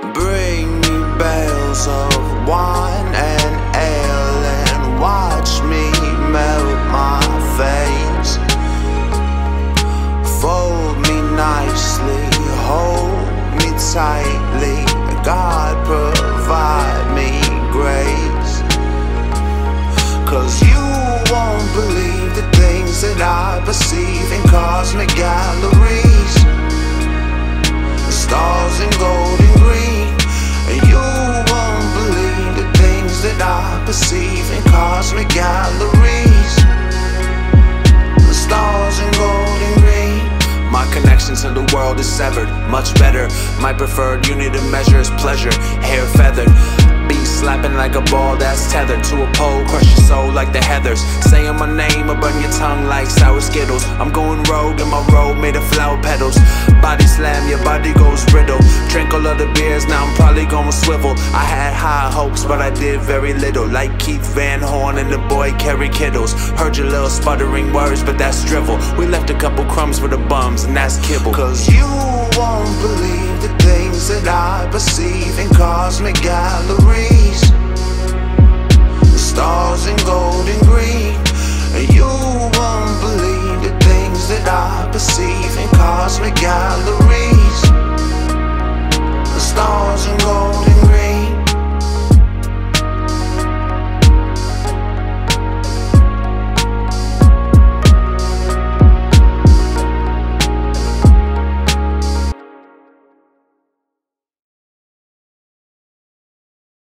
Bring me bales of wine and ale and watch me melt my face. Fold me nicely, hold me tightly. God provide me grace. Cause you won't believe the things that I perceive in cosmic gallery. Connection the world is severed, much better. My preferred unit of measure is pleasure, hair feathered. Beat slapping like a ball that's tethered to a pole, crush your soul like the heathers. Saying my name or burn your tongue like sour skittles. I'm going rogue in my robe made of flower petals. Body slam, your body goes brittle. Drink all of the beers, now I'm probably gonna swivel. I had high hopes, but I did very little. Like Keith Van Horn and the boy Kerry Kittles. Heard your little sputtering words, but that's drivel. We left a couple crumbs for the bums, and that's kibble. Cause you won't believe the things that I perceive in cosmic galleries.